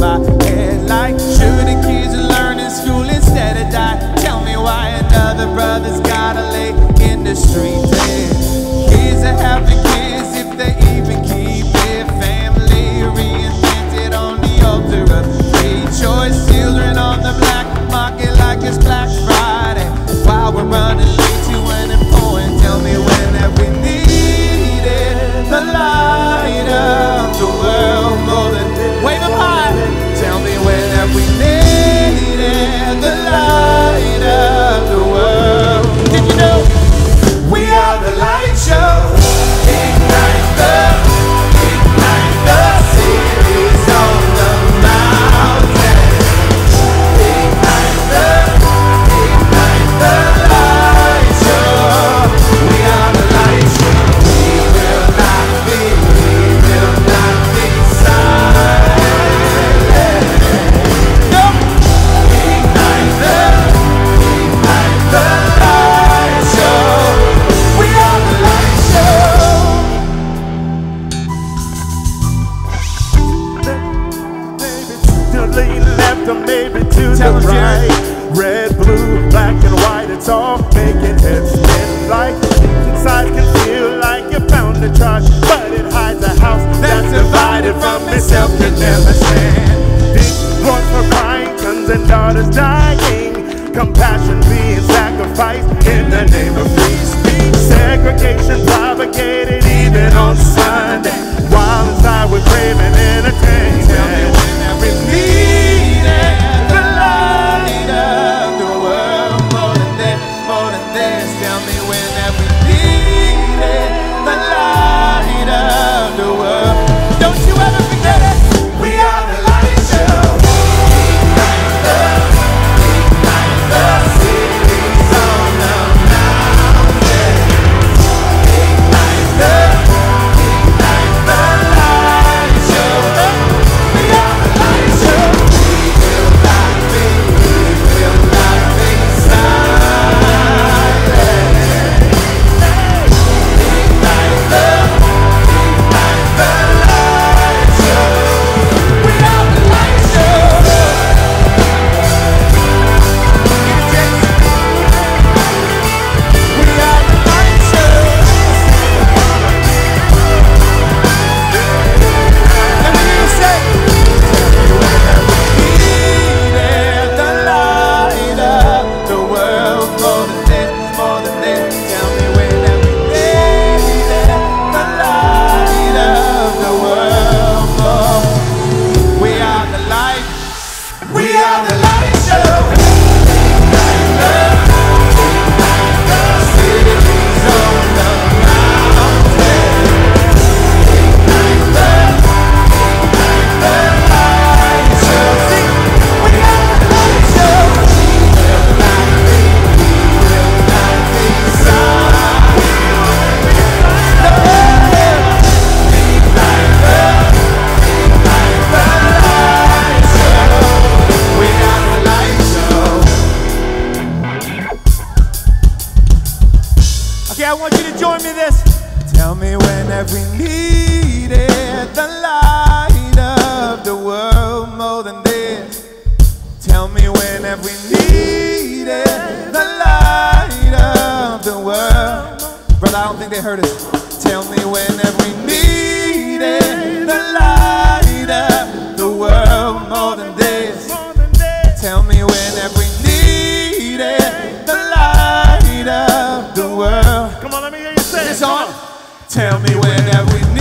like kids are learning school instead of die? Tell me why another brother's gotta lay in the Kids are kids if they even keep their family on the altar of free choice Children on the black market like it's Black Friday. While we're running this. Tell me when that we need it. I want you to join me this. Tell me when have we needed the light of the world more than this? Tell me when have we needed the light of the world? Brother, I don't think they heard us. Tell me when have we needed the light of the world more than this? Tell me when have we needed the light of the world? Tell me whenever we need.